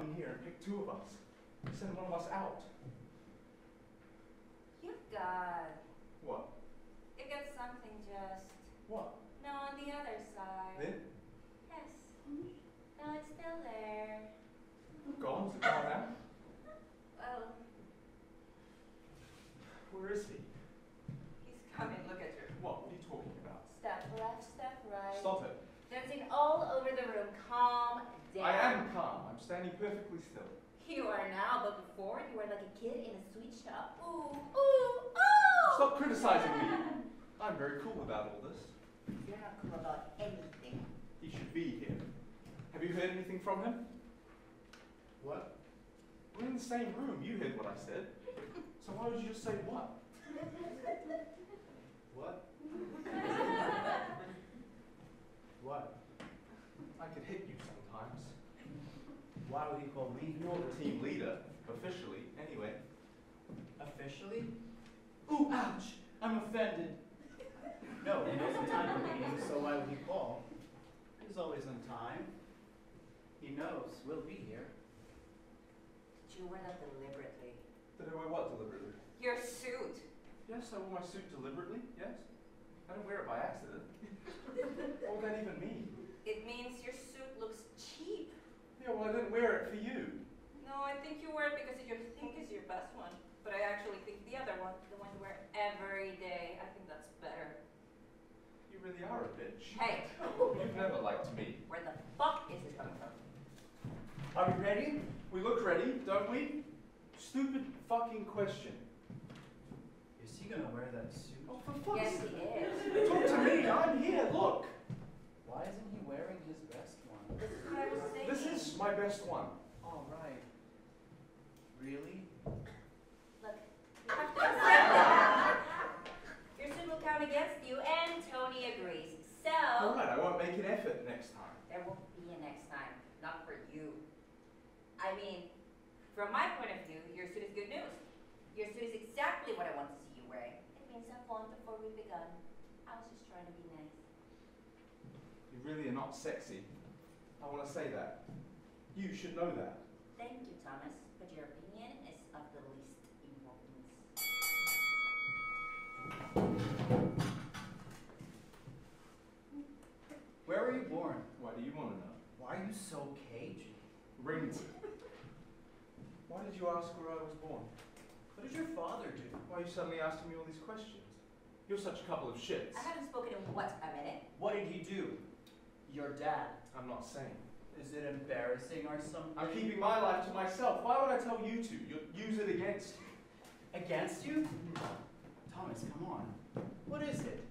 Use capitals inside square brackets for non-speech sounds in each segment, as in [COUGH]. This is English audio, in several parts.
come in here and pick two of us. Send one of us out. You've got. What? You got something just. What? No, on the other side. Then? Yes. No, it's still there. Gone? Is it gone now? Well, Where is he? he's coming. Look at you. What? What are you talking about? Step left, step right. Stop it. Dancing all over the room. Calm down. I am calm. I'm standing perfectly still. You are now, but before you were like a kid in a sweet shop. Ooh, ooh, ooh! Stop criticizing me. [LAUGHS] I'm very cool about all this. You're not cool about anything. He should be here. Have you heard anything from him? What? We're in the same room. You heard what I said. [LAUGHS] So why would you just say what? [LAUGHS] What? what? I could hit you sometimes. Why would he call me? You're the [LAUGHS] team leader, officially, anyway. Officially? Ooh, ouch! I'm offended. No, he knows the time of meeting, so why would he call? He's always on time. He knows we'll be here. Did you wear that deliberately? Did I wear what deliberately? Your suit. Yes, I wore my suit deliberately, yes. I didn't wear it by accident. [LAUGHS] what would that even mean? It means your suit looks cheap. Yeah, well, I didn't wear it for you. No, I think you wear it because you think it's your best one. But I actually think the other one, the one you wear every day, I think that's better. You really are a bitch. Hey, [LAUGHS] You've never liked me. where the fuck is it coming from? Are we ready? We look ready, don't we? Stupid fucking question. Is he gonna wear that suit? Oh, for fuck's sake. Yes, he is. Talk to me, I'm here, look. Why isn't he wearing his best one? This is what I was saying. This is my best one. All right. Really? Look, you have to accept that. Your suit will count against you, and Tony agrees. So, Alright, I won't make an effort next time. there won't be a next time. Not for you. I mean, from my point of view, your suit is good news. Your suit is exactly what I want to see you wearing. It means I've won before we've begun. I was just trying to be nice. You really are not sexy. I want to say that. You should know that. Thank you, Thomas, but your opinion is of the least importance. Where were you born? Why do you want to know? Why are you so cagey? Rington. [LAUGHS] Why did you ask where I was born? What did your father do? Why are you suddenly asking me all these questions? You're such a couple of shits. I haven't spoken in what, a minute? What did he do? Your dad. I'm not saying. Is it embarrassing or something? I'm keeping my life to myself. Why would I tell you to? You'll use it against you. Against you? Thomas, come on. What is it?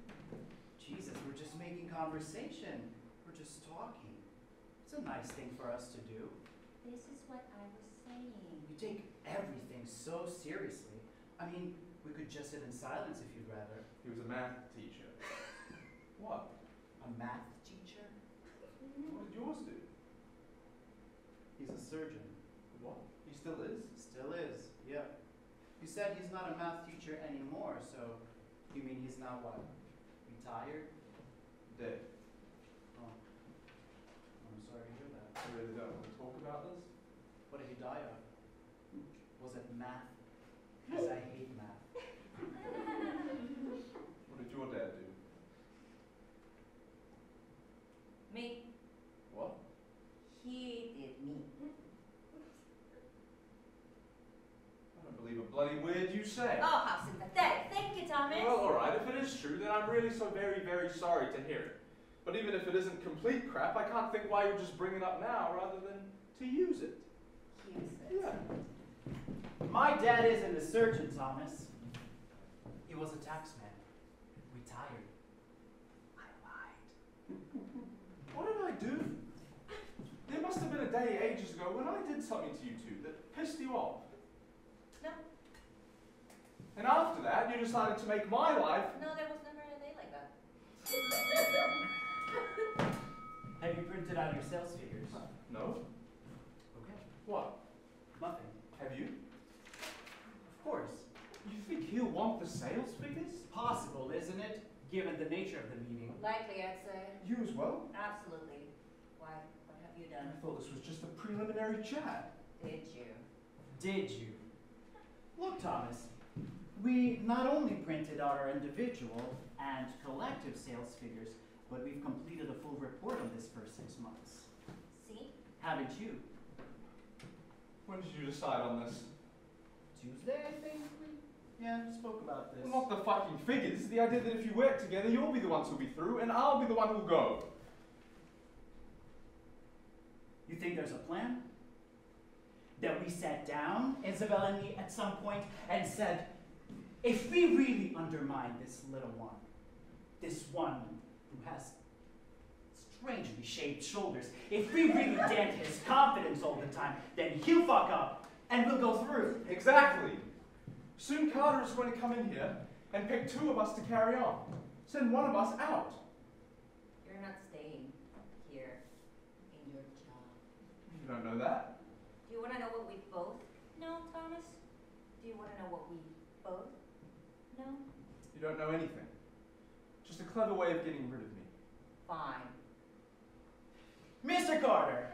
Jesus, we're just making conversation. We're just talking. It's a nice thing for us to do. This is what I was saying. You take everything so seriously. I mean, we could just sit in silence if you'd rather. He was a math teacher. what? A math teacher? What did yours do? He's a surgeon. What? He still is? Still is, yeah. You said he's not a math teacher anymore, so you mean he's now what? Retired? Dead. Oh. I'm sorry to hear that. I really don't want to talk about this. What did he die of? Hmm. Was it math? Because I hate math. What did your dad do? Me. What? He did me. I don't believe a bloody word you say. Oh, how sympathetic. Thank you, Thomas. Well, alright, if it is true, then I'm really so very, very sorry to hear it. But even if it isn't complete crap, I can't think why you just bring it up now rather than to use it. Use it. Yeah. My dad isn't a surgeon, Thomas. He was a taxman. Retired. I lied. [LAUGHS] What did I do? There must have been a day ages ago when I did something to you two that pissed you off. No, And after that, you decided to make my life. no, there was never a day like that. [LAUGHS] Have you printed out your sales figures? No? Okay. What? Nothing. Have you? Of course. You think he'll want the sales figures? Possible, isn't it? Given the nature of the meeting. Likely, I'd say. You as well? Absolutely. Why? What have you done? I thought this was just a preliminary chat. Did you? Did you? Look, Thomas, we not only printed out our individual and collective sales figures, but we've completed a full report on this first six months. See? Haven't you? When did you decide on this? Tuesday, I think we, yeah, spoke about this. Well, not the fucking figures. The idea that if you work together, you'll be the ones who'll be through, and I'll be the one who'll go. You think there's a plan? That we sat down, Isobel and me, at some point and said, if we really undermine this little one, this one who has strangely shaped shoulders, if we really [LAUGHS] dent his confidence all the time, then he'll fuck up and we'll go through. Exactly. Soon Carter is going to come in here and pick two of us to carry on. Send one of us out. You're not staying here in your job. You don't know that. Do you want to know what we both know, Thomas? Do you want to know what we both know? You don't know anything. Just a clever way of getting rid of me. Fine. Mr. Carter!